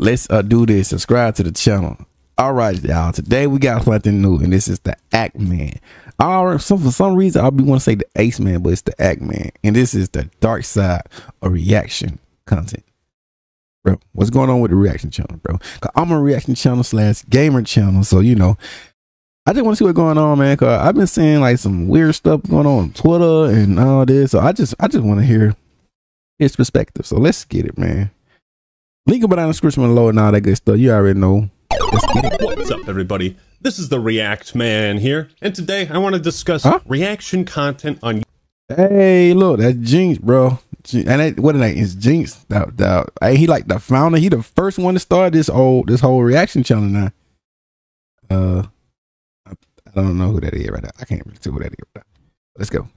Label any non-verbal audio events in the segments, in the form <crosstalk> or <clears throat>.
let's uh, do this. Subscribe to the channel. All right, y'all. Today we got something new, and this is the Act Man. All right, for some reason I'll be want to say the Ace Man, but it's the Act Man, and this is the dark side of reaction content. Bro, what's going on with the reaction channel, bro? Cause I'm a reaction channel slash gamer channel, so you know, I just want to see what's going on, man. Cause I've been seeing like some weird stuff going on, on Twitter and all this, so I just I just want to hear his perspective. So let's get it, man. Link in the description below and all that good stuff. You already know. What's up, everybody? This is the React Man here, and today I want to discuss huh? reaction content on. Hey, look, that's Jinx, bro. And that, what is Jinx? That, that, hey, he like the founder. He the first one to start this whole this whole reaction channel now. Uh, I, I don't know who that is right now. I can't really tell who that is. Right Let's go.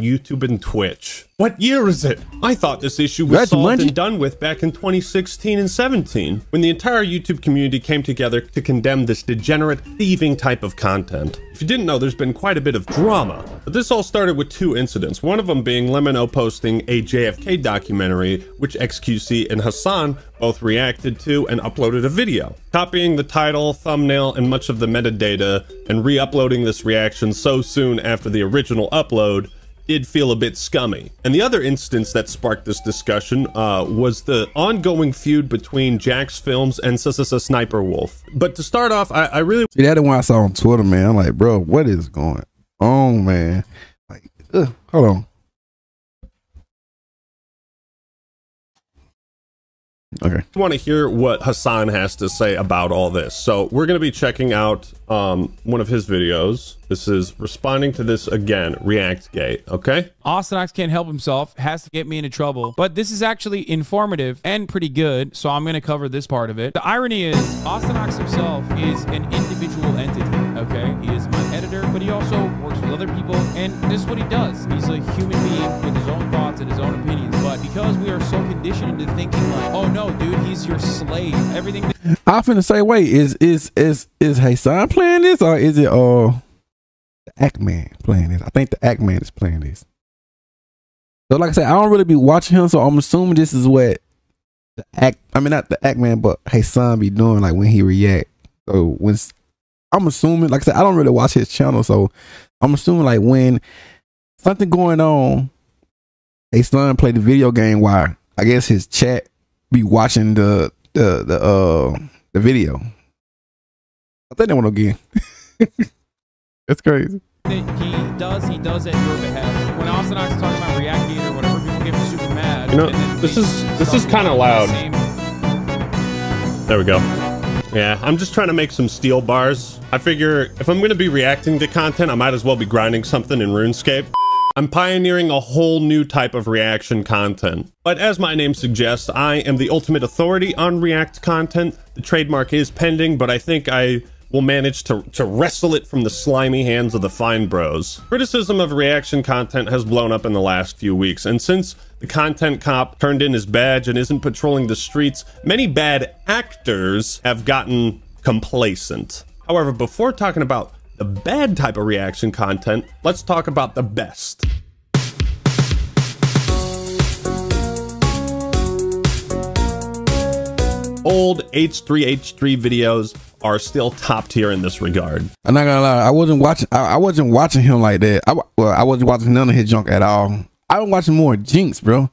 YouTube and Twitch. What year is it? I thought this issue was That's solved and done with back in 2016 and 17, when the entire YouTube community came together to condemn this degenerate, thieving type of content. If you didn't know, there's been quite a bit of drama, but this all started with two incidents, one of them being LEMMiNO posting a JFK documentary, which XQC and Hasan both reacted to and uploaded a video, copying the title, thumbnail, and much of the metadata, and re-uploading this reaction so soon after the original upload did feel a bit scummy. And the other instance that sparked this discussion uh, was the ongoing feud between Jacksfilms and SSS Sniper Wolf. But to start off, I, I really see that one I saw on Twitter, man. I'm like, bro, what is going on, man? Like, ugh, hold on. Okay. I want to hear what Hasan has to say about all this. So we're going to be checking out um, one of his videos. This is responding to this again, React Gate. Okay. Austinox can't help himself, has to get me into trouble. But this is actually informative and pretty good. So I'm going to cover this part of it. The irony is Austinox himself is an individual entity. Okay. He is my editor, but he also works with other people. And this is what he does. He's a human being with his own thoughts and his own opinions. But because we are so conditioned into thinking like, oh no, dude, he's your slave. Everything. That- I finna say, wait, is is is is Hasan playing this or is it uh the Act Man playing this? I think the Act Man is playing this. So like I said, I don't really be watching him, so I'm assuming this is what the act. I mean, not the Act Man, but Hasan be doing like when he react. So when I'm assuming, like I said, I don't really watch his channel, so I'm assuming like when something going on, Hasan play the video game while I guess his chat be watching the the the uh the video. I think they want to again. That's crazy. He does. He does at your behest. When Austinox talks about reacting or whatever, people get super mad. You know, this is this is kind of loud. There we go. Yeah, I'm just trying to make some steel bars. I figure if I'm going to be reacting to content, I might as well be grinding something in RuneScape. I'm pioneering a whole new type of reaction content. But as my name suggests, I am the ultimate authority on React content. The trademark is pending, but I think I will manage to, to wrestle it from the slimy hands of the fine bros. Criticism of reaction content has blown up in the last few weeks, and since the content cop turned in his badge and isn't patrolling the streets, many bad actors have gotten complacent. However, before talking about the bad type of reaction content, let's talk about the best. Old H3H3 videos are still top tier in this regard. I'm not gonna lie, I wasn't watching. I, I wasn't watching him like that. I, well, I wasn't watching none of his junk at all. I was watching more Jinx, bro.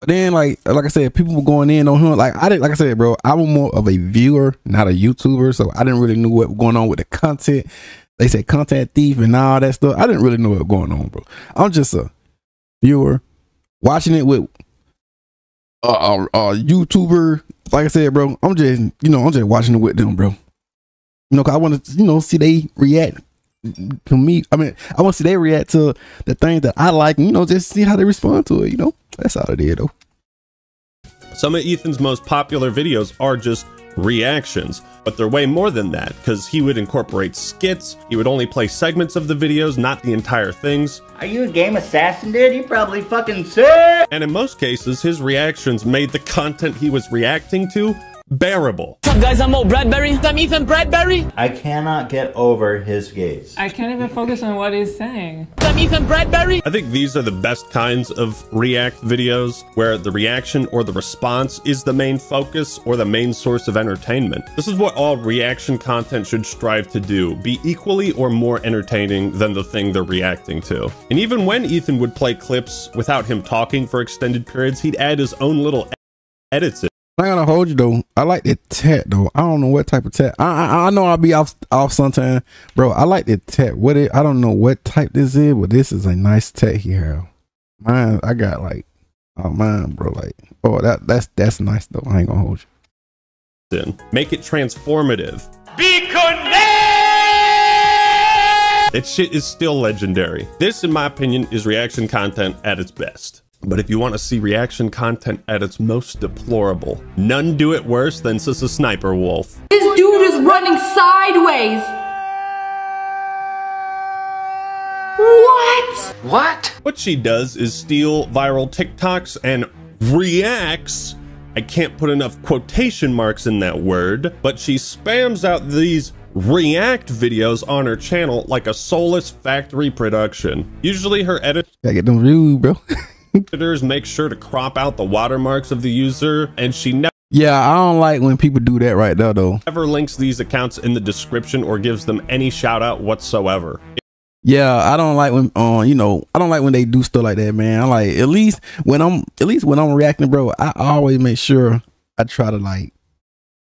But then, like, like I said, people were going in on him. Like I didn't, like I said, bro, I was more of a viewer, not a YouTuber, so I didn't really know what was going on with the content. They said content thief and all that stuff. I didn't really know what was going on, bro. I'm just a viewer watching it with a, a, a YouTuber. Like I said, bro, I'm just, you know, I'm just watching it with them, bro. You know, cause I want to, you know, see they react to me. I mean, I want to see they react to the things that I like, and you know, just see how they respond to it. You know. That's all it is, though. Some of Ethan's most popular videos are just reactions, but they're way more than that because he would incorporate skits, he would only play segments of the videos, not the entire things. Are you a game assassin, dude? You probably fucking sick! And in most cases, his reactions made the content he was reacting to bearable. Up, guys? I'm Mo Bradbury. I'm Ethan Bradbury. I cannot get over his gaze. I can't even focus on what he's saying. I'm Ethan Bradbury. I think these are the best kinds of react videos where the reaction or the response is the main focus or the main source of entertainment. This is what all reaction content should strive to do, be equally or more entertaining than the thing they're reacting to. And even when Ethan would play clips without him talking for extended periods, he'd add his own little edits in. I gonna hold you though. I like the tat though. I don't know what type of tat. I I, I know I'll be off off sometime, bro. I like the tat. What it? I don't know what type this is, but this is a nice tat here. Mine, I got like, oh mine, bro. Like, oh that that's that's nice though. I ain't gonna hold you. Then Make it transformative. Be connected. That shit is still legendary. This, in my opinion, is reaction content at its best. But if you want to see reaction content at its most deplorable, none do it worse than Sissa Sniper Wolf. This dude is running sideways. What? What? What she does is steal viral TikToks and reacts. I can't put enough quotation marks in that word, but she spams out these react videos on her channel like a soulless factory production. Usually her edit. Gotta get them views, bro. <laughs> editors make sure to crop out the watermarks of the user, and she never. Yeah, I don't like when people do that right there, though. Never links these accounts in the description or gives them any shout out whatsoever. Yeah, I don't like when, uh, you know, I don't like when they do stuff like that, man. I like at least when I'm, at least when I'm reacting, bro. I always make sure I try to like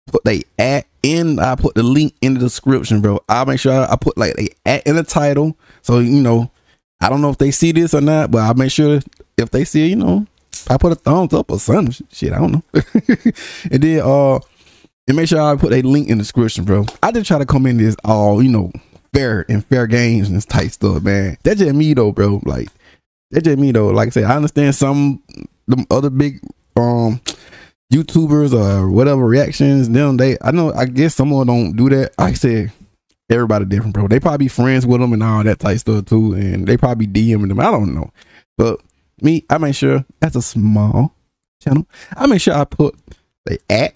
put they at in. I put the link in the description, bro. I make sure I put like they at in the title, so you know, I don't know if they see this or not, but I make sure if they see, you know, I put a thumbs up or something. Shit, I don't know. <laughs> and then uh and make sure I put a link in the description, bro. I just try to come in this all, you know, fair and fair games and this type stuff, man. That's just me though, bro. Like that's just me though. Like I said, I understand some the other big um YouTubers or whatever reactions, them they I know I guess someone don't do that. Like I said, everybody different, bro. They probably be friends with them and all that type stuff too, and they probably DMing them. I don't know. But me, I make sure that's a small channel. I make sure I put the at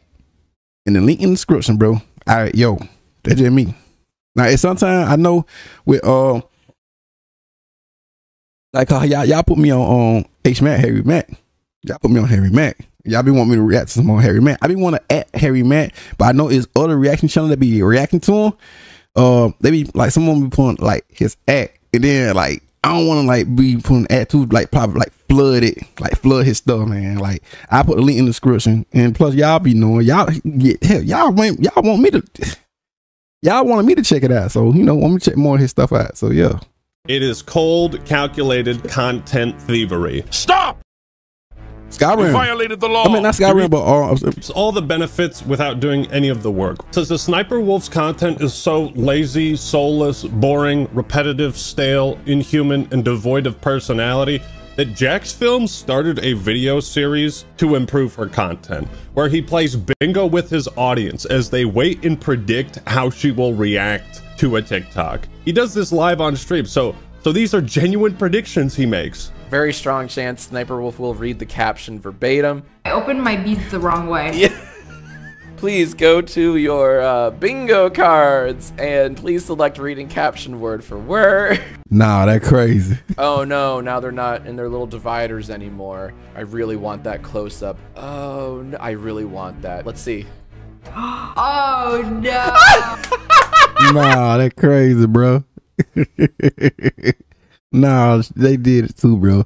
and the link in the description, bro. All right, yo, that's just me. Now, it's sometimes I know with uh, like uh, y'all y'all put me on on H Mac Harry Mack. Y'all put me on Harry Mack. Y'all be want me to react to some more Harry Mack. I be want to at Harry Mack, but I know it's other reaction channel that be reacting to him. Uh, they be like someone be putting like his act, and then like I don't want to like be putting at to like probably like flood it, like flood his stuff, man. Like I put the link in the description, and plus y'all be knowing y'all get hell, y'all want y'all want me to y'all wanted me to check it out, so you know want me to check more of his stuff out. So yeah, it is cold, calculated content thievery. Stop. Skyrim you violated the law. I mean, not Skyrim, but all, it's all the benefits without doing any of the work. Since the Sniper Wolf's content is so lazy, soulless, boring, repetitive, stale, inhuman, and devoid of personality, that Jacksfilms started a video series to improve her content, where he plays bingo with his audience as they wait and predict how she will react to a TikTok. He does this live on stream, so so these are genuine predictions he makes very strong chance Sniper Wolf will read the caption verbatim. I opened my beads the wrong way. Yeah. <laughs> please go to your uh, bingo cards and please select reading caption word for word. <laughs> Nah, that crazy. oh no, now they're not in their little dividers anymore. I really want that close up. Oh, no, I really want that. Let's see. <gasps> oh no. <laughs> nah, that crazy, bro. Nah, they did it too, bro.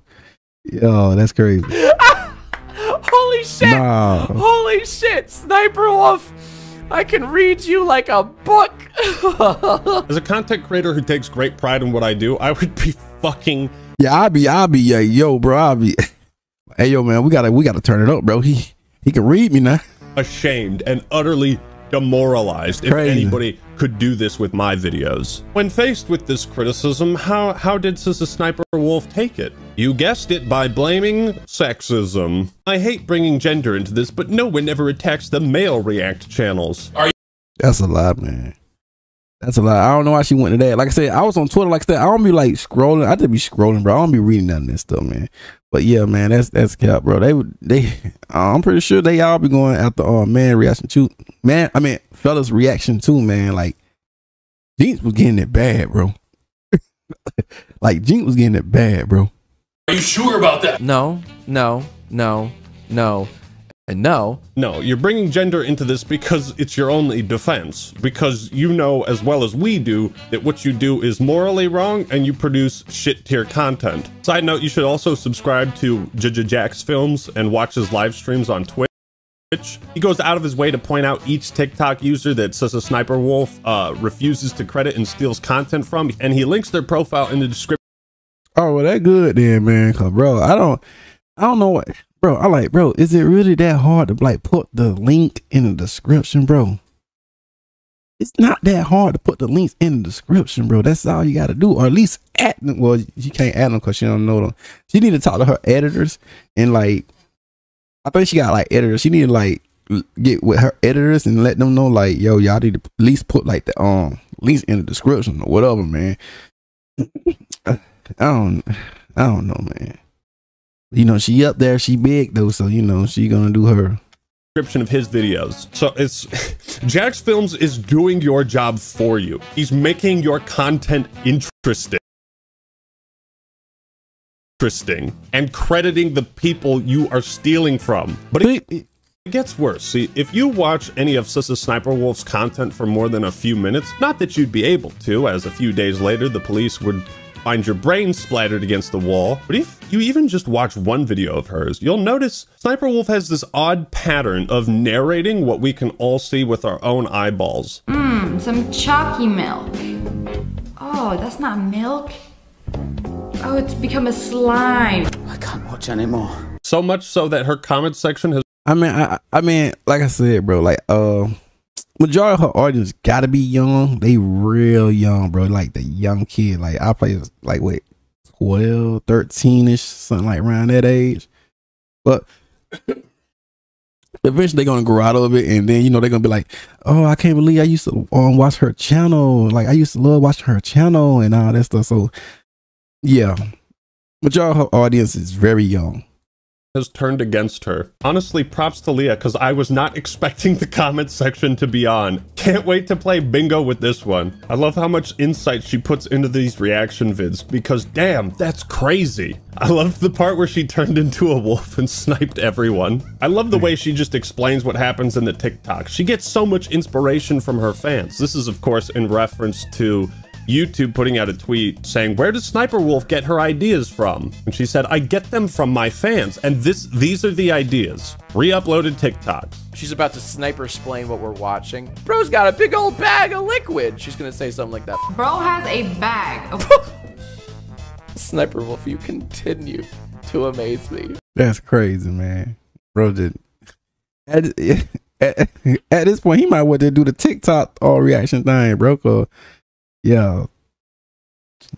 Yo, that's crazy. <laughs> Holy shit! Nah. Holy shit! Sniper Wolf! I can read you like a book. <laughs> As a content creator who takes great pride in what I do, I would be fucking. Yeah, I'll be, I'll be, yeah, yo, bro, I'll be. <laughs> hey, yo, man, we gotta, we gotta turn it up, bro. He, he can read me now. Ashamed and utterly demoralized if anybody could do this with my videos. When faced with this criticism, how, how did Sissa Sniper Wolf take it? You guessed it by blaming sexism. I hate bringing gender into this, but no one ever attacks the male React channels. Are That's a lot, man. That's a lot. I don't know why she went to that. Like I said, I was on Twitter. Like I said, I don't be like scrolling. I just be scrolling, bro. I don't be reading none of this stuff, man. But yeah, man, that's that's cap, bro. They would they. Uh, <laughs> I'm pretty sure they all be going after uh man reaction too. Man, I mean fellas reaction too, man. Like Jinx was getting it bad, bro. <laughs> like Jinx was getting it bad, bro. Are you sure about that? No, no, no, no, and no. No, you're bringing gender into this because it's your only defense. Because you know as well as we do that what you do is morally wrong and you produce shit tier content. Side note, you should also subscribe to JJ Jacksfilms and watch his live streams on Twitch. He goes out of his way to point out each TikTok user that Sissa Sniper Wolf uh, refuses to credit and steals content from, and he links their profile in the description. Oh, well, that good then, man. Cause bro, I don't, I don't know what, bro. I like, bro. Is it really that hard to like put the link in the description, bro? It's not that hard to put the links in the description, bro. That's all you got to do, or at least add them. Well, you can't add them because she don't know them. She need to talk to her editors and like, I think she got like editors. She need to like get with her editors and let them know like, yo, y'all need to at least put like the um links in the description or whatever, man. I don't, I don't know, man. You know, she up there, she big though, so you know she gonna do her. Description of his videos. So it's Jacksfilms is doing your job for you. He's making your content interesting. Interesting and crediting the people you are stealing from. But it, it gets worse. See, if you watch any of Sissa Sniper Wolf's content for more than a few minutes, not that you'd be able to, as a few days later the police would find your brain splattered against the wall. But if you even just watch one video of hers, you'll notice Sniper Wolf has this odd pattern of narrating what we can all see with our own eyeballs. Mmm, some chalky milk. Oh, that's not milk. Oh, it's become a slime. I can't watch anymore. So much so that her comment section has I mean, I, I mean, like I said, bro, like uh, majority of her audience gotta be young. They real young, bro. Like the young kid. Like I play like what 12, 13 ish, something like around that age. But eventually they're gonna grow out of it, and then you know they're gonna be like, "Oh, I can't believe I used to um, watch her channel. Like I used to love watching her channel and all that stuff." So, yeah, of her audience is very young has turned against her. Honestly, props to Lia, because I was not <laughs> expecting the comment section to be on. Can't wait to play bingo with this one. I love how much insight she puts into these reaction vids, because damn, that's crazy. I love the part where she turned into a wolf and sniped everyone. I love the way she just explains what happens in the TikTok. She gets so much inspiration from her fans. This is, of course, in reference to YouTube putting out a tweet saying, "Where does Sniper Wolf get her ideas from?" And she said, "I get them from my fans, and this these are the ideas." Re-uploaded TikTok. She's about to sniper explain what we're watching. Bro's got a big old bag of liquid. She's gonna say something like that. Bro has a bag of <laughs> Sniper Wolf, you continue to amaze me. That's crazy, man. Bro did at, <laughs> at, at this point he might want to do the TikTok all reaction thing, bro. Cause yeah,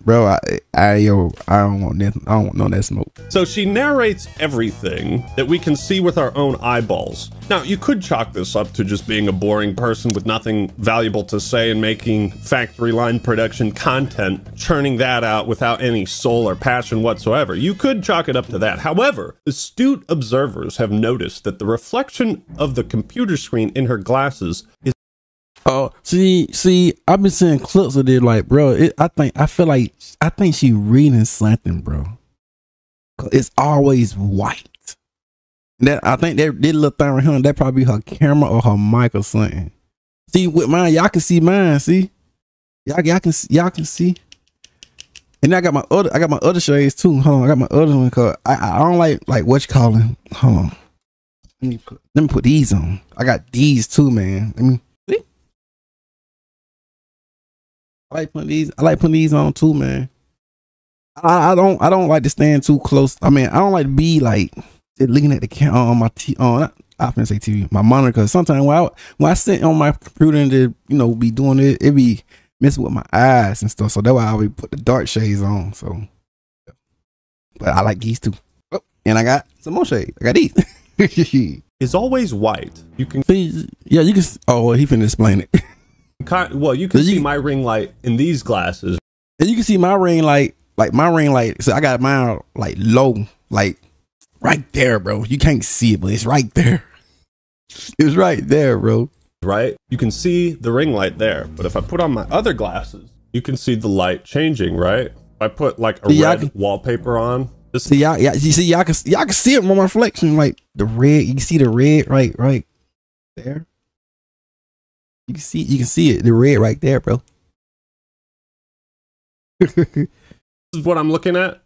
bro, I, I, yo, I don't want that. I don't want none of that smoke. So she narrates everything that we can see with our own eyeballs. Now, you could chalk this up to just being a boring person with nothing valuable to say and making factory line production content, churning that out without any soul or passion whatsoever. You could chalk it up to that. However, astute observers have noticed that the reflection of the computer screen in her glasses is Oh, see, see, I've been seeing clips of it, like, bro. It, I think I feel like I think she reading something, bro. It's always white. That I think that that little thing right here, that probably her camera or her mic or something. See, with mine, y'all can see mine. See, y'all, y'all can y'all can see. And I got my other, I got my other shades too. Hold on, I got my other one cause I, I don't like like what you calling. Hold on, let me put, let me put these on. I got these too, man. Let me. I like putting these. I like putting these on too, man. I, I don't. I don't like to stand too close. I mean, I don't like to be like looking at the camera on uh, my t uh, on. I can say TV, my monitor. Sometimes when I when I sit on my computer and to, you know be doing it, it be messing with my eyes and stuff. So that's why I always put the dark shades on. So, but I like these too. Oh, and I got some more shades. I got these. <laughs> is always white. You can see, yeah, you can. Oh, he finna explain it. <laughs> Well, you can you, see my ring light in these glasses. And you can see my ring light, like my ring light. So I got mine like low, like right there, bro. You can't see it, but it's right there. <laughs> It's right there, bro. Right? You can see the ring light there. But if I put on my other glasses, you can see the light changing, right? If I put like a see, red can, wallpaper on. This see, y'all, yeah, you see, y'all can, y'all can see it from my reflection, like the red. You can see the red right, right there. You can see, you can see it, the red right there, bro. <laughs> this is what I'm looking at,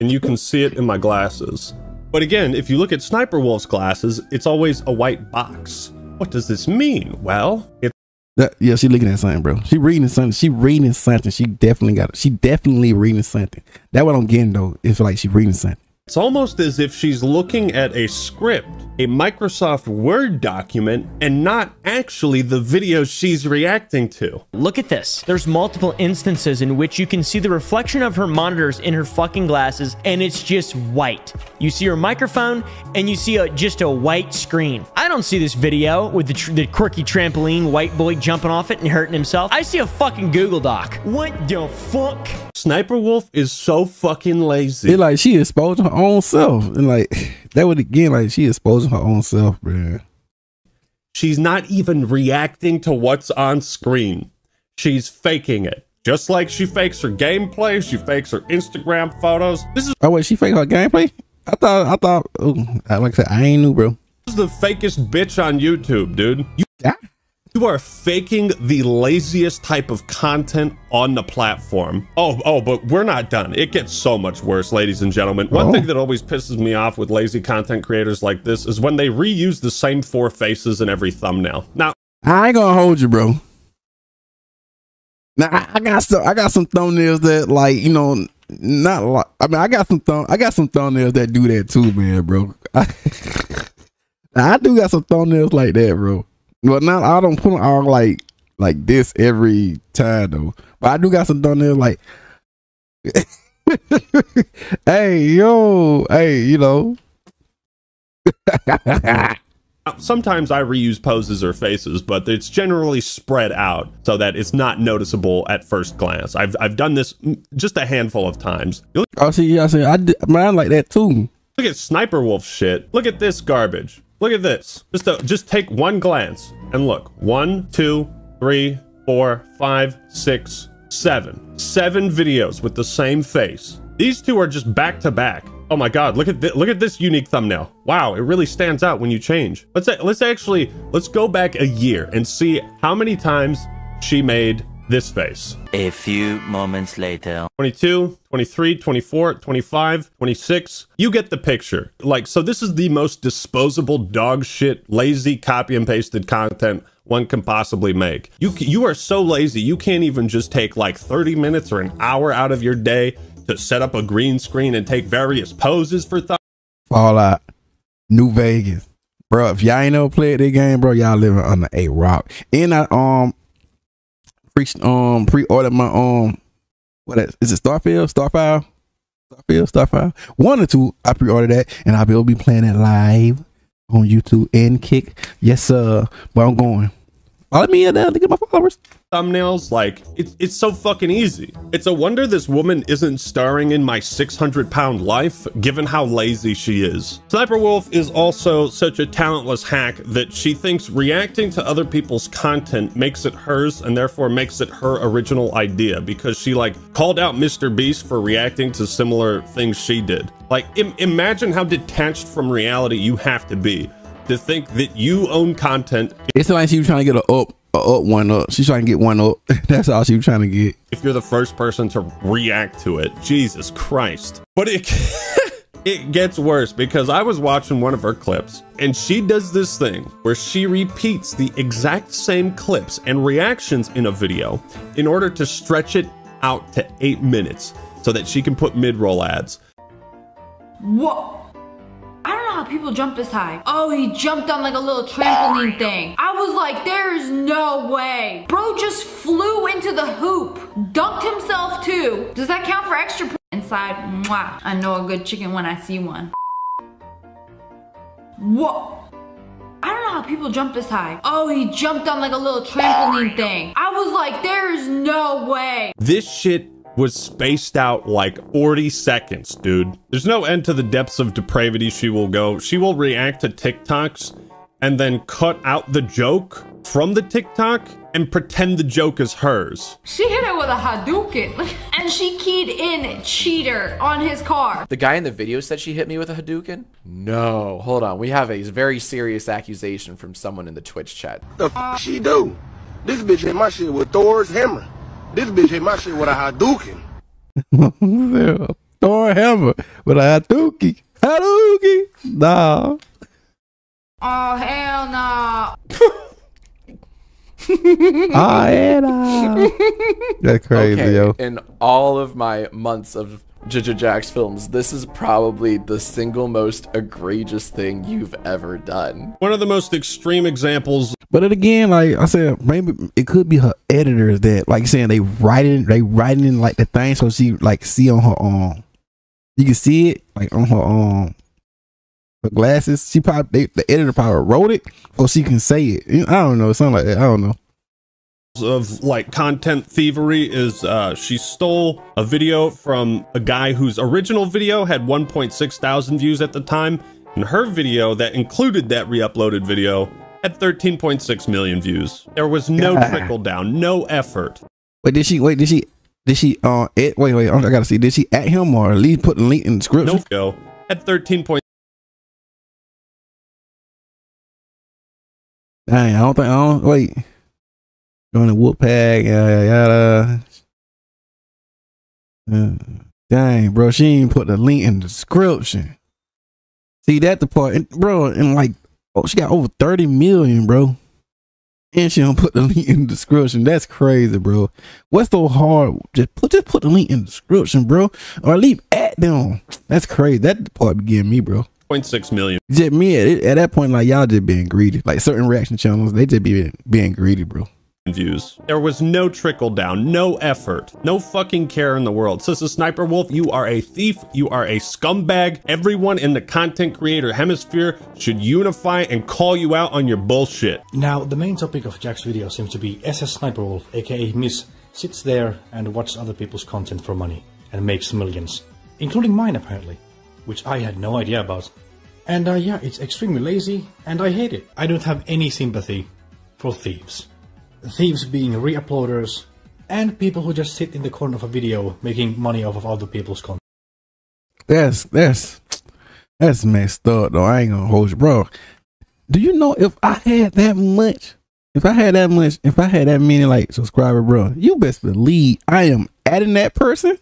and you can see it in my glasses. But again, if you look at Sniper Wolf's glasses, it's always a white box. What does this mean? Well, it's that, yeah, she looking at something, bro. She reading something. She reading something. She definitely got it. She definitely reading something. That what I'm getting though. It's like she reading something. It's almost as if she's looking at a script, a Microsoft Word document, and not actually the video she's reacting to. Look at this. There's multiple instances in which you can see the reflection of her monitors in her fucking glasses, and it's just white. You see her microphone, and you see a, just a white screen. I don't see this video with the, the quirky trampoline white boy jumping off it and hurting himself. I see a fucking Google Doc. What the fuck? Sniper Wolf is so fucking lazy. It like she exposed her own self, and like <sighs> that would again like she exposing her own self, man. She's not even reacting to what's on screen. She's faking it. Just like she fakes her gameplay, she fakes her Instagram photos. This is oh wait, she faked her gameplay. I thought I thought oh, like I said, I ain't new, bro. This is the fakest bitch on YouTube, dude. You yeah. You are faking the laziest type of content on the platform. Oh, oh, but we're not done. It gets so much worse, ladies and gentlemen. One oh. thing that always pisses me off with lazy content creators like this is when they reuse the same four faces in every thumbnail. Now, I ain't gonna hold you, bro. Now I, I got some, I got some thumbnails that like you know, not a lot. I mean, I got some thumb, I got some thumbnails that do that too, man, bro. I, <laughs> I do got some thumbnails like that, bro. Well, not I don't put on like like this every time though. But I do got some done there like <laughs> Hey yo, hey, you know. <laughs> Sometimes I reuse poses or faces, but it's generally spread out so that it's not noticeable at first glance. I've I've done this just a handful of times. Look, oh, see, yeah, I see, I did, man, like that too. Look at Sniper Wolf shit. Look at this garbage. Look at this. Just a, just take one glance and look. One, two, three, four, five, six, seven. Seven videos with the same face. These two are just back to back. Oh my god, look at this, look at this unique thumbnail. Wow, it really stands out when you change. Let's let's actually let's go back a year and see how many times she made this face. A few moments later. 22, 23, 24, 25, 26. You get the picture. Like, so this is the most disposable dog shit, lazy copy and pasted content one can possibly make. You you are so lazy, you can't even just take like 30 minutes or an hour out of your day to set up a green screen and take various poses for th- Fallout, New Vegas. Bro, if y'all ain't never played that game, bro, y'all living under a rock. And I um um pre ordered my um what is, is it Starfield? Starfire? Starfield? Starfire? One or two I pre ordered that and I will be able to be playing it live on YouTube and Kick. Yes sir. But I'm going follow me and uh, get my followers thumbnails. Like, it's, it's so fucking easy. It's a wonder this woman isn't starring in my 600 pound life, given how lazy she is. Sniper Wolf is also such a talentless hack that she thinks reacting to other people's content makes it hers and therefore makes it her original idea because she like called out Mr. Beast for reacting to similar things she did. Like, Im imagine how detached from reality you have to be to think that you own content. It's like she was trying to get a up a up, one up. She's trying to get one up. <laughs> That's all she was trying to get. If you're the first person to react to it, Jesus Christ. But it <laughs> it gets worse because I was watching one of her clips and she does this thing where she repeats the exact same clips and reactions in a video in order to stretch it out to 8 minutes so that she can put mid-roll ads. What? People jump this high. Oh, he jumped on like a little trampoline thing. I was like, there is no way. Bro just flew into the hoop. Dunked himself too. Does that count for extra inside? Mwah. I know a good chicken when I see one. What? I don't know how how people jump this high. Oh, he jumped on like a little trampoline thing. I was like, there is no way. This shit was spaced out like 40 seconds, dude. There's no end to the depths of depravity she will go. She will react to TikToks and then cut out the joke from the TikTok and pretend the joke is hers. She hit it with a Hadouken <laughs> and she keyed in cheater on his car. The guy in the video said she hit me with a Hadouken? No. Hold on. We have a very serious accusation from someone in the Twitch chat. The f she do? This bitch hit my shit with Thor's hammer. This bitch hit my shit with a Hadouken. <laughs> Thor hammer with a Hadouken. Hadouken. Nah. Oh, hell no. oh, <laughs> yeah. That's crazy, okay, yo. In all of my months of JJ Jacksfilms, this is probably the single most egregious thing you've ever done. One of the most extreme examples. But then again, like I said, maybe it could be her editors that, like saying they writing, they writing in like the thing, so she like see on her own. you can see it like on her own her glasses. She probably they, the editor probably wrote it, or she can say it. I don't know, something like that. I don't know of like content thievery is uh, she stole a video from a guy whose original video had 1.6 thousand views at the time and her video that included that re-uploaded video had 13.6 million views there was no God. trickle down no effort wait did she wait did she did she uh it, wait wait i gotta see did she at him or at least put the link in the description no go at 13. Dang, I don't think I don't wait Join the whoop pack, yada yada. Uh, dang, bro, she ain't put the link in the description. See that the part, and, bro, and like, oh, she got over thirty million, bro, and she don't put the link in the description. That's crazy, bro. What's so hard? Just put just put the link in the description, bro, or leave at them. That's crazy. That part be getting me, bro. 0.6 million. Just me at, at that point, like y'all just being greedy. Like certain reaction channels, they just be being greedy, bro views. There was no trickle down, no effort, no fucking care in the world. Sister Sniper Wolf, you are a thief, you are a scumbag. Everyone in the content creator hemisphere should unify and call you out on your bullshit. Now, the main topic of Jack's video seems to be SS Sniper Wolf, aka Miss, sits there and watches other people's content for money and makes millions, including mine apparently, which I had no idea about. And uh, yeah, it's extremely lazy and I hate it. I don't have any sympathy for thieves thieves being re-uploaders, and people who just sit in the corner of a video making money off of other people's content. That's that's that's messed up though. I ain't gonna hold you, bro. Do you know if I had that much, if I had that much, if I had that many like subscriber, bro, you best believe I am adding that person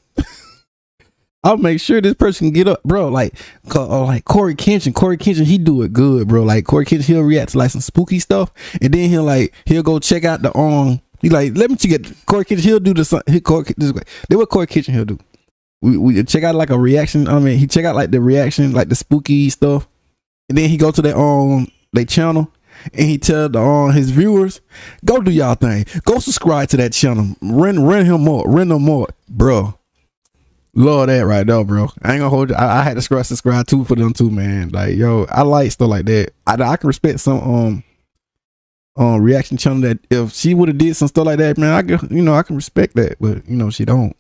I'll make sure this person get up, bro. Like, uh, like Cory Kenshin. Cory Kenshin, he do it good, bro. Like Cory Kenshin, he'll react to like some spooky stuff, and then he'll like he'll go check out the um. He like let me check it. Cory Kenshin, he'll do the he Cory this way. Then what Cory Kenshin he'll do? We we check out like a reaction. I mean, he check out like the reaction, like the spooky stuff, and then he go to their um their channel and he tell the um, his viewers, go do y'all thing. Go subscribe to that channel. Rent run him more. Run him more. Bro, Love that right there, bro. I ain't gonna hold you. I, I had to scratch the subscribe too for them too, man. Like, yo, I like stuff like that. I, I can respect some um um reaction channel that if she would have did some stuff like that, man, I can you know I can respect that, but you know she don't.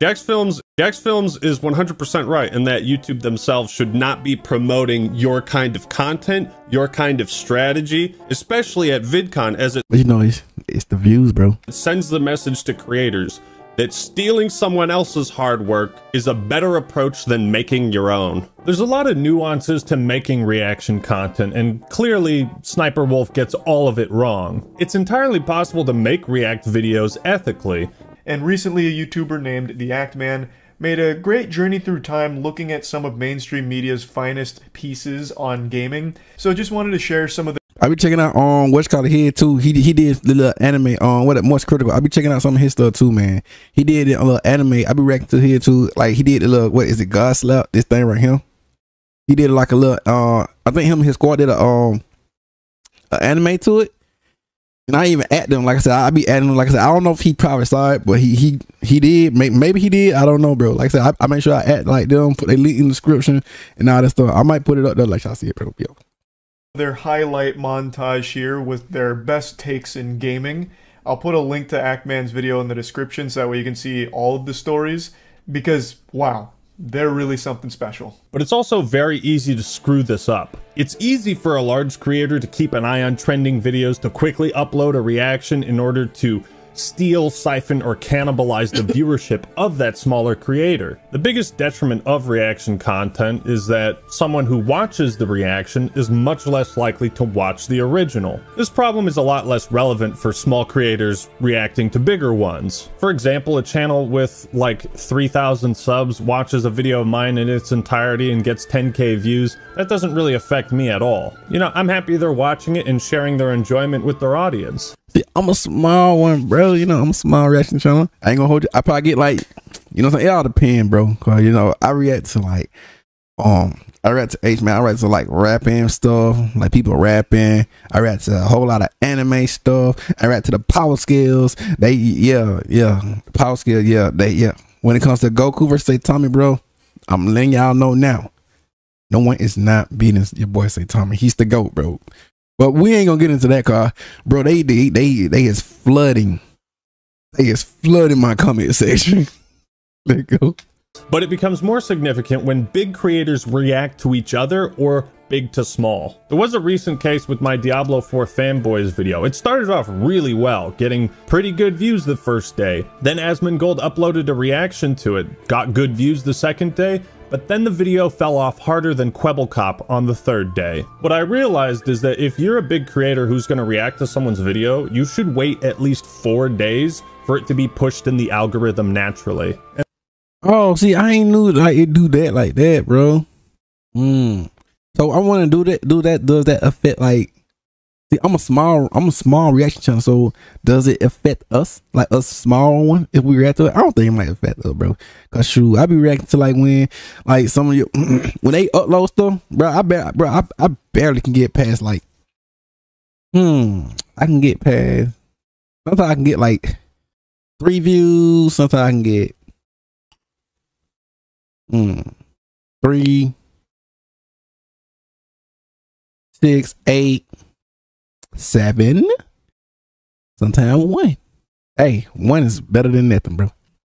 Jacksfilms Jax Films is 100% right in that YouTube themselves should not be promoting your kind of content, your kind of strategy, especially at VidCon as it But you know it's it's the views, bro. It sends the message to creators that stealing someone else's hard work is a better approach than making your own. There's a lot of nuances to making reaction content, and clearly Sniper Wolf gets all of it wrong. It's entirely possible to make react videos ethically. And recently a YouTuber named The Act Man made a great journey through time looking at some of mainstream media's finest pieces on gaming. So I just wanted to share some of the I be checking out on um, what's called here too. He he did the little anime on um, what Moist Critical. I be checking out some of his stuff too, man. He did a little anime. I be reacting to here too. Like he did a little what is it? God slap this thing right here. He did like a little. Uh, I think him and his squad did a um, a anime to it. And I even at them, like I said, I be adding them. Like I said, I don't know if he probably saw it, but he he he did. Maybe, he did. I don't know, bro. Like I said, I, I make sure I add like them, put a link in the description and all that stuff. I might put it up there, like y'all see it, bro. Their highlight montage here with their best takes in gaming. I'll put a link to Actman's video in the description so that way you can see all of the stories because, wow, they're really something special. But it's also very easy to screw this up. It's easy for a large creator to keep an eye on trending videos to quickly upload a reaction in order to steal, siphon, or cannibalize the <laughs> viewership of that smaller creator. The biggest detriment of reaction content is that someone who watches the reaction is much less likely to watch the original. This problem is a lot less relevant for small creators reacting to bigger ones. For example, a channel with like 3,000 subs watches a video of mine in its entirety and gets 10k views. That doesn't really affect me at all. You know, I'm happy they're watching it and sharing their enjoyment with their audience. I'm a small one, bro. You know, I'm a small reaction channel. I ain't gonna hold you. I probably get like, you know, what I'm saying? it all depend, bro. Cause you know, I react to like, um, I react to H man. I react to like rapping stuff, like people rapping. I react to a whole lot of anime stuff. I react to the power skills. They, yeah, yeah, power skill, yeah, they, yeah. When it comes to Goku versus Tommy, bro, I'm letting y'all know now. No one is not beating your boy Say Tommy. He's the goat, bro. But we ain't gonna get into that car, bro. They they they they is flooding. They is flooding my comment section. <laughs> Let go. But it becomes more significant when big creators react to each other or big to small. There was a recent case with my Diablo 4 fanboys video. It started off really well, getting pretty good views the first day. Then Asmongold uploaded a reaction to it, got good views the second day, but then the video fell off harder than Kwebbelkop on the third day. What I realized is that if you're a big creator who's going to react to someone's video, you should wait at least four days for it to be pushed in the algorithm naturally. Oh, see, I ain't knew like it do that like that, bro. Hmm. So I want to do that. Do that? Does that affect like See, I'm a small, I'm a small reaction channel. So does it affect us, like a small one, if we react to it? I don't think it might affect us, bro. Cause true, I be reacting to like when, like some of you, <clears throat> when they upload stuff, bro. I bet, bro, I, I barely can get past like, hmm, I can get past. Sometimes I can get like three views. Sometimes I can get, hmm, three, six, eight seven, sometimes one. Hey, one is better than nothing, bro.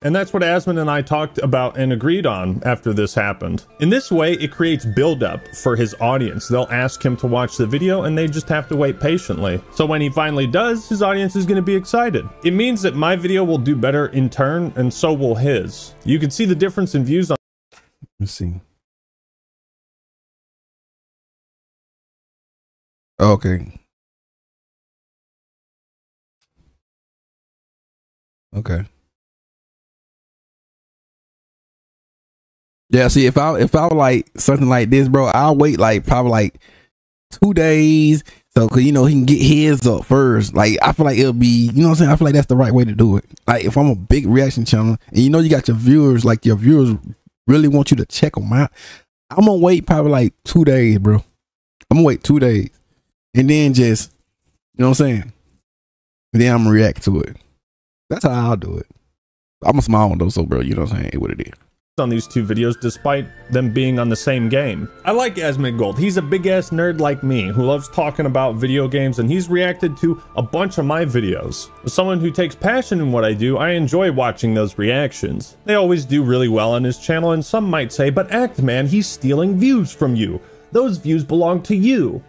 And that's what Asmon and I talked about and agreed on after this happened. In this way, it creates buildup for his audience. They'll ask him to watch the video and they just have to wait patiently. So when he finally does, his audience is going to be excited. It means that my video will do better in turn and so will his. You can see the difference in views on Let's see. Okay. Okay. Yeah, see if I if I like something like this, bro, I'll wait like probably like two days. So cause you know he can get his up first. Like I feel like it'll be, you know what I'm saying? I feel like that's the right way to do it. Like if I'm a big reaction channel and you know you got your viewers, like your viewers really want you to check them out. I'm gonna wait probably like two days, bro. I'm gonna wait two days. And then just, you know what I'm saying? And then I'm gonna react to it. That's how I'll do it. I'm a small one though, so bro, you know what I'm saying? What it is on these two videos despite them being on the same game. I like Asmongold. He's a big ass nerd like me who loves talking about video games and he's reacted to a bunch of my videos. As someone who takes passion in what I do, I enjoy watching those reactions. They always do really well on his channel and some might say, but Act Man, he's stealing views from you. Those views belong to you.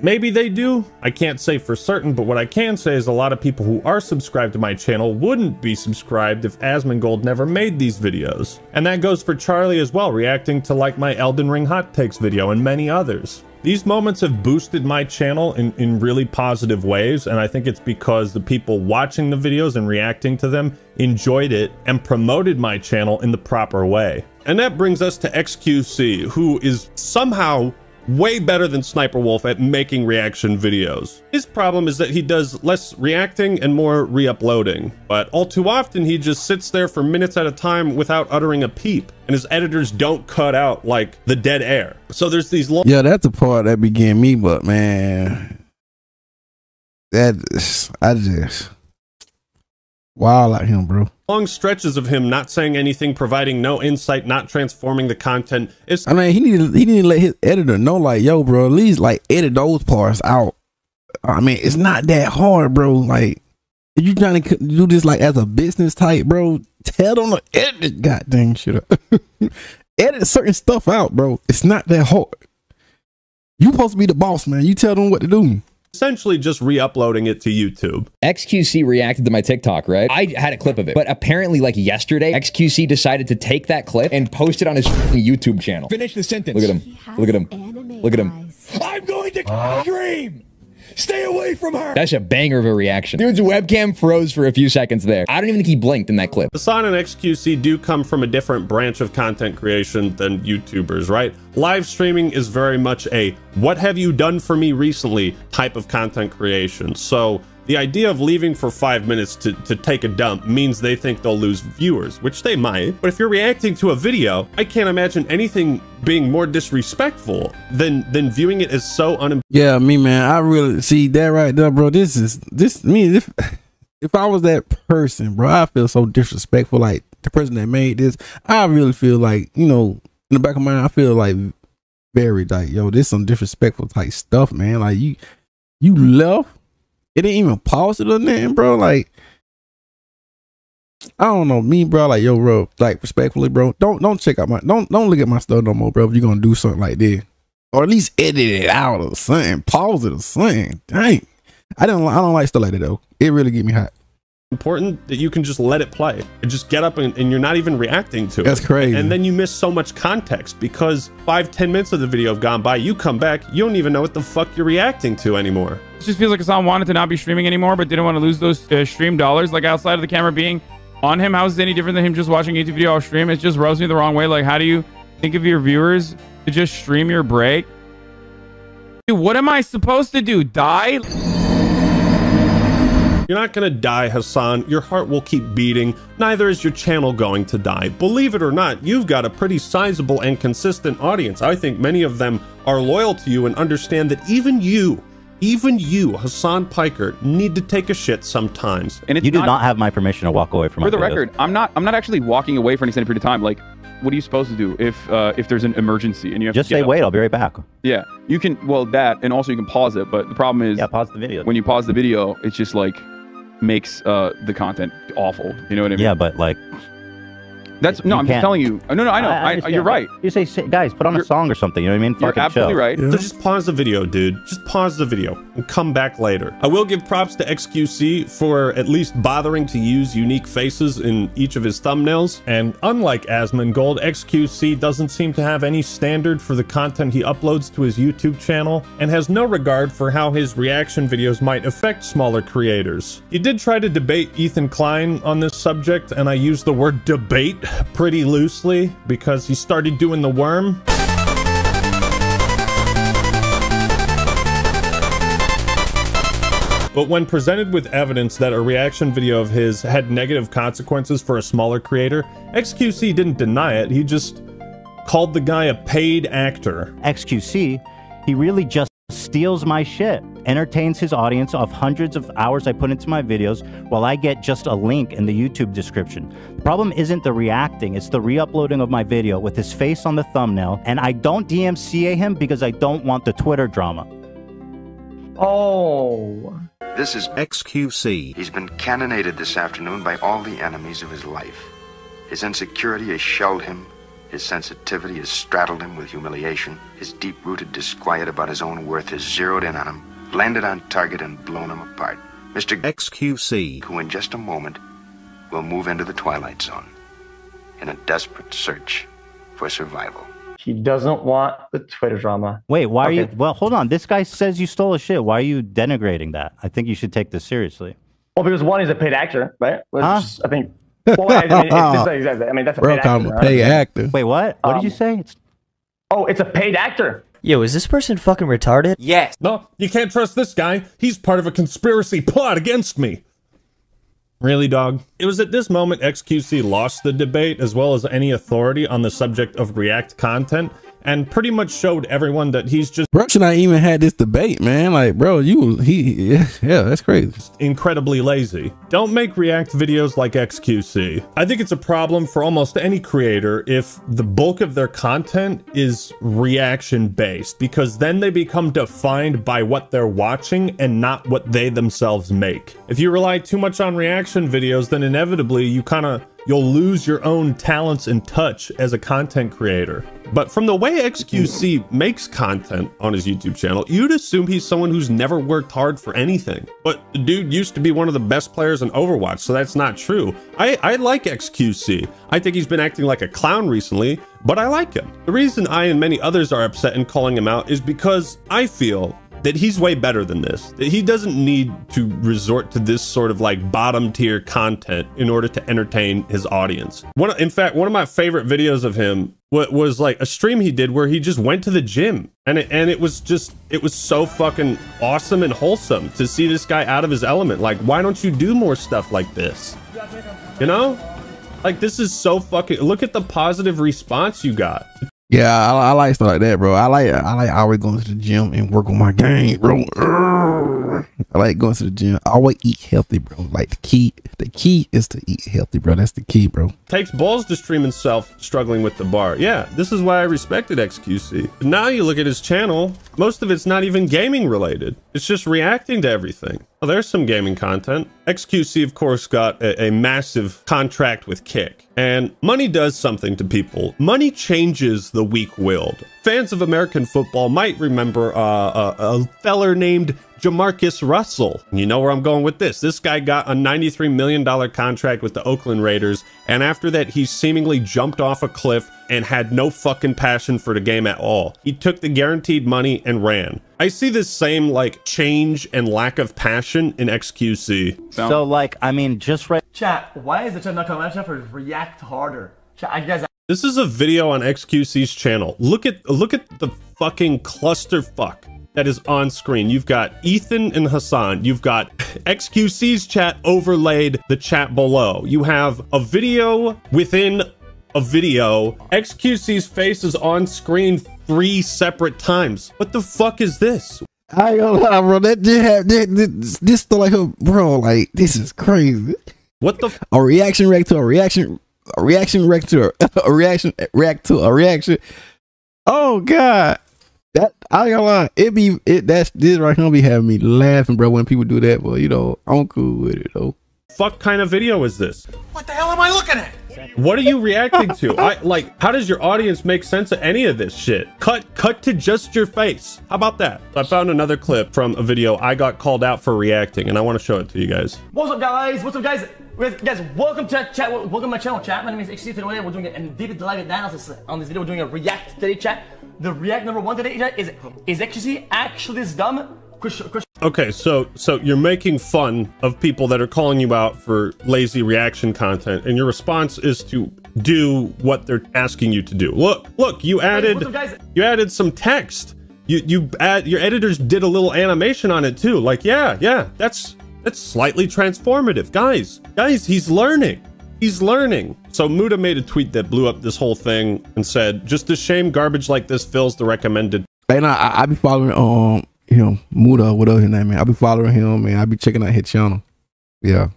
Maybe they do. I can't say for certain, but what I can say is a lot of people who are subscribed to my channel wouldn't be subscribed if Asmongold never made these videos. And that goes for Charlie as well, reacting to like my Elden Ring hot takes video and many others. These moments have boosted my channel in, in really positive ways, and I think it's because the people watching the videos and reacting to them enjoyed it and promoted my channel in the proper way. And that brings us to XQC, who is somehow way better than Sniper Wolf at making reaction videos. His problem is that he does less reacting and more re-uploading, but all too often he just sits there for minutes at a time without uttering a peep, and his editors don't cut out like the dead air. So there's these long- Yeah, that's the part that began me, but man, that I just wild like him, bro. Long stretches of him not saying anything, providing no insight, not transforming the content. Is I mean, he needed he need to let his editor know, like, yo, bro, at least like edit those parts out. I mean, it's not that hard, bro. Like, if you trying to do this like as a business type, bro, tell them to edit this goddamn shit up. <laughs> edit certain stuff out, bro. It's not that hard. You supposed to be the boss, man. You tell them what to do. Essentially just re-uploading it to YouTube. XQC reacted to my TikTok, right? I had a clip of it, but apparently, like yesterday, XQC decided to take that clip and post it on his YouTube channel. Finish the sentence. Look at him. Look at him. Look at him. I'm going to dream. Stay away from her. That's a banger of a reaction. Dude's webcam froze for a few seconds there. I don't even think he blinked in that clip. Hasan and XQC do come from a different branch of content creation than YouTubers, right? Live streaming is very much a what have you done for me recently type of content creation. So the idea of leaving for five minutes to, to take a dump means they think they'll lose viewers, which they might. But if you're reacting to a video, I can't imagine anything being more disrespectful than than viewing it as so un. Yeah, me man, I really see that right there, bro. This is this me. If <laughs> if I was that person, bro, I feel so disrespectful. Like the person that made this, I really feel like you know in the back of my mind, I feel like very like yo, this some disrespectful type stuff, man. Like you you left, it didn't even pause it or nothing, bro. Like I don't know me, bro. Like yo, bro. Like respectfully, bro. Don't don't check out my don't don't look at my stuff no more, bro. If you're gonna do something like this, or at least edit it out or something, pause it or something. Dang, I don't I don't like stuff like that though. It really get me hot. Important that you can just let it play and just get up and, and you're not even reacting to it. That's crazy. And then you miss so much context because five, ten minutes of the video have gone by. You come back, you don't even know what the fuck you're reacting to anymore. It just feels like Hasan wanted to not be streaming anymore, but didn't want to lose those uh, stream dollars. Like outside of the camera being on him, how is it any different than him just watching a YouTube video off stream? It just rubs me the wrong way. Like, how do you think of your viewers to just stream your break? Dude, what am I supposed to do? Die? You're not gonna die, Hasan. Your heart will keep beating. Neither is your channel going to die. Believe it or not, you've got a pretty sizable and consistent audience. I think many of them are loyal to you and understand that even you, even you, Hasan Piker, need to take a shit sometimes. And you do not, have my permission to walk away from For my the videos. record, I'm not. I'm not actually walking away for any extended period of time. Like, what are you supposed to do if uh, if there's an emergency and you have Just to get say, up? wait, I'll be right back. Yeah, you can. Well, that and also you can pause it. But the problem is, Yeah, pause the video. when you pause the video, it's just like makes uh, the content awful. You know what I mean? Yeah, but like. That's no. you I'm just can't- telling you. Oh, no, no. I know. I, understand. you're right. You say, say, guys, put on a song or something. You know what I mean? You're Fucking absolutely chill. right. So just pause the video, dude. Just pause the video and come back later. I will give props to XQC for at least bothering to use unique faces in each of his thumbnails. And unlike Asmongold, XQC doesn't seem to have any standard for the content he uploads to his YouTube channel and has no regard for how his reaction videos might affect smaller creators. He did try to debate Ethan Klein on this subject, and I use the word debate <laughs> pretty loosely because he started doing the worm. But when presented with evidence that a reaction video of his had negative consequences for a smaller creator, XQC didn't deny it, he just called the guy a paid actor. XQC, he really just steals my shit, entertains his audience of hundreds of hours I put into my videos while I get just a link in the YouTube description. The problem isn't the reacting, it's the re-uploading of my video with his face on the thumbnail, and I don't DMCA him because I don't want the Twitter drama. Oh. This is XQC. He's been cannonaded this afternoon by all the enemies of his life. His insecurity has shelled him. His sensitivity has straddled him with humiliation. His deep rooted disquiet about his own worth has zeroed in on him, landed on target, and blown him apart. Mr. XQC, who in just a moment will move into the Twilight Zone in a desperate search for survival. He doesn't want the Twitter drama. Wait, why are you? Well, hold on. This guy says you stole his shit. Why are you denigrating that? I think you should take this seriously. Well, because one is a paid actor, right? Which Huh? I think. Well, I mean, it's just, exactly. I mean, that's a Bro, paid call actor. him a right? paid actor. Wait, what? What did you Um, say? It's Oh, it's a paid actor. Yo, is this person fucking retarded? Yes. No, you can't trust this guy. He's part of a conspiracy plot against me. Really, dog? It was at this moment XQC lost the debate as well as any authority on the subject of React content, and pretty much showed everyone that he's just bro should not even had this debate, man. Like, bro, you he yeah, yeah, that's crazy. incredibly lazy. Don't make react videos like XQC. I think it's a problem for almost any creator if the bulk of their content is reaction based because then they become defined by what they're watching and not what they themselves make. If you rely too much on reaction videos, then inevitably you kind of you'll lose your own talents and touch as a content creator. But from the way XQC makes content on his YouTube channel, you'd assume he's someone who's never worked hard for anything. But the dude used to be one of the best players in Overwatch, so that's not true. I, I like XQC. I think he's been acting like a clown recently, but I like him. The reason I and many others are upset in calling him out is because I feel that he's way better than this. That he doesn't need to resort to this sort of like bottom tier content in order to entertain his audience. One, in fact, one of my favorite videos of him was like a stream he did where he just went to the gym and it, and it was just it was so fucking awesome and wholesome to see this guy out of his element. Like, why don't you do more stuff like this? You know? Like this is so fucking look at the positive response you got. Yeah, I, I, like stuff like that, bro. I like I like always going to the gym and work on my game, bro. I like going to the gym. I always eat healthy, bro. Like the key, the key is to eat healthy, bro. That's the key, bro. Takes balls to stream himself struggling with the bar. Yeah, this is why I respected XQC. Now you look at his channel, most of it's not even gaming related. It's just reacting to everything. Well, there's some gaming content. XQC, of course, got a, a, massive contract with Kick. And money does something to people. Money changes the weak-willed. Fans of American football might remember uh, a, a feller named Jamarcus Russell. You know where I'm going with this. This guy got a $93 million contract with the Oakland Raiders, and after that, he seemingly jumped off a cliff and had no fucking passion for the game at all. He took the guaranteed money and ran. I see this same like change and lack of passion in XQC. So like, I mean, just right. Chat, why is the chat not coming out for react harder? Chat, I guess. This is a video on XQC's channel. Look at look at the fucking clusterfuck that is on screen. You've got Ethan and Hasan. You've got <laughs> XQC's chat overlaid the chat below. You have a video within a video. XQC's face is on screen three separate times. What the fuck is this? I ain't gonna lie, bro. That did have this, this still like a bro. Like this is crazy. What the? a reaction react to a reaction. A reaction react to a, <laughs> a reaction react to a reaction. Oh god. That I ain't gonna lie, it be it that's this right here be having me laughing, bro. When people do that, well, you know, I'm cool with it though. Fuck kind of video is this? What the hell am I looking at? What are you reacting to? I like how does your audience make sense of any of this shit? Cut cut to just your face. How about that? I found another clip from a video I got called out for reacting and I want to show it to you guys. What's up guys? What's up guys? Guys, welcome to chat. Welcome to my channel, chat. My name is XC. Today we're doing a deep live analysis on this video. We're doing a react today, chat. The react number one today chat, is is XQC actually this dumb? Chris, Chris. Okay, so so you're making fun of people that are calling you out for lazy reaction content, and your response is to do what they're asking you to do. Look, look, you added up, you added some text. You you add your editors did a little animation on it too. Like yeah, yeah, that's that's slightly transformative, guys. Guys, he's learning. He's learning. So Muta made a tweet that blew up this whole thing and said, "Just a shame garbage like this fills the recommended." And I I be following um him, Muta, whatever his name, man. I be following him, man. I'll be checking out his channel. Yeah.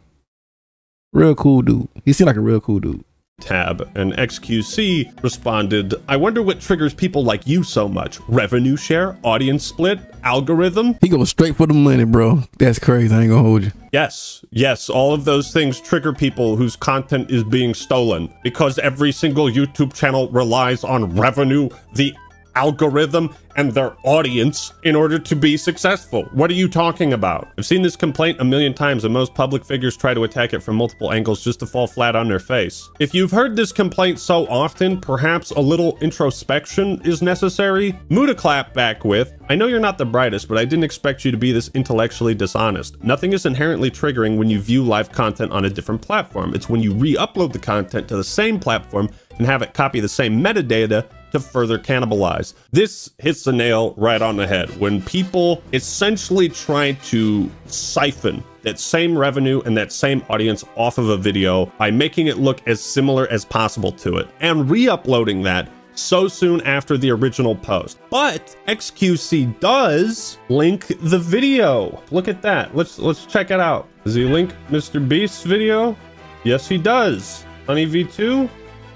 Real cool dude. He seemed like a real cool dude. Tab and XQC responded, I wonder what triggers people like you so much. Revenue share, audience split, algorithm? He goes straight for the money, bro. That's crazy. I ain't gonna hold you. Yes, yes, all of those things trigger people whose content is being stolen because every single YouTube channel relies on revenue, the algorithm and their audience in order to be successful. What are you talking about? I've seen this complaint a million times and most public figures try to attack it from multiple angles just to fall flat on their face. If you've heard this complaint so often, perhaps a little introspection is necessary. Muta clap back with, I know you're not the brightest, but I didn't expect you to be this intellectually dishonest. Nothing is inherently triggering when you view live content on a different platform. It's when you re-upload the content to the same platform and have it copy the same metadata to further cannibalize. This hits the nail right on the head when people essentially try to siphon that same revenue and that same audience off of a video by making it look as similar as possible to it and re-uploading that so soon after the original post. But XQC does link the video. Look at that. Let's let's check it out. Does he link Mr. Beast's video? Yes, he does. Honey V2?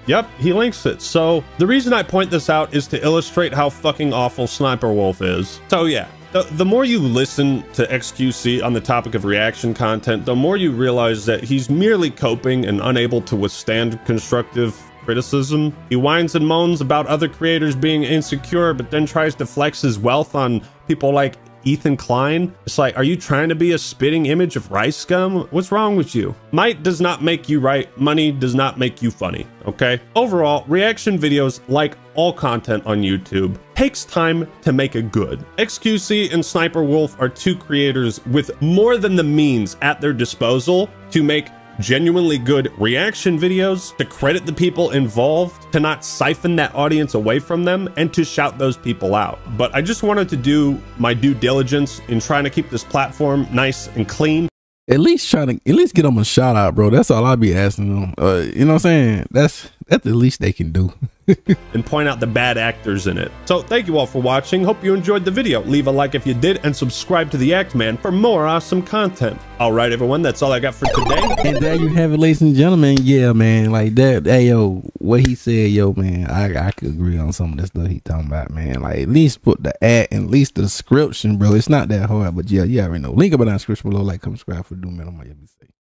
Yep, he links it. So the reason I point this out is to illustrate how fucking awful Sniper Wolf is. So yeah, the, the more you listen to XQC on the topic of reaction content, the more you realize that he's merely coping and unable to withstand constructive criticism. He whines and moans about other creators being insecure, but then tries to flex his wealth on people like Ethan Klein. It's like, are you trying to be a spitting image of RiceGum? What's wrong with you? Might does not make you right. Money does not make you funny. Okay. Overall, reaction videos, like all content on YouTube, takes time to make a good. XQC and Sniper Wolf are two creators with more than the means at their disposal to make genuinely good reaction videos, to credit the people involved, to not siphon that audience away from them, and to shout those people out. But I just wanted to do my due diligence in trying to keep this platform nice and clean. At least trying to at least get them a shout out, bro. That's all I'd be asking them. Uh, you know what I'm saying? That's that's the least they can do. <laughs> and point out the bad actors in it. So thank you all for watching. Hope you enjoyed the video. Leave a like if you did and subscribe to the Act Man for more awesome content. All right, everyone, that's all I got for today. And there you have it, ladies and gentlemen. Yeah, man, like that. Hey, yo, what he said, yo, man, I I could agree on some of the stuff he talking about, man. Like at least put the ad, at least the description, bro. It's not that hard, but yeah, you already know. Link up in the description below. Like, subscribe for doing it on my episode.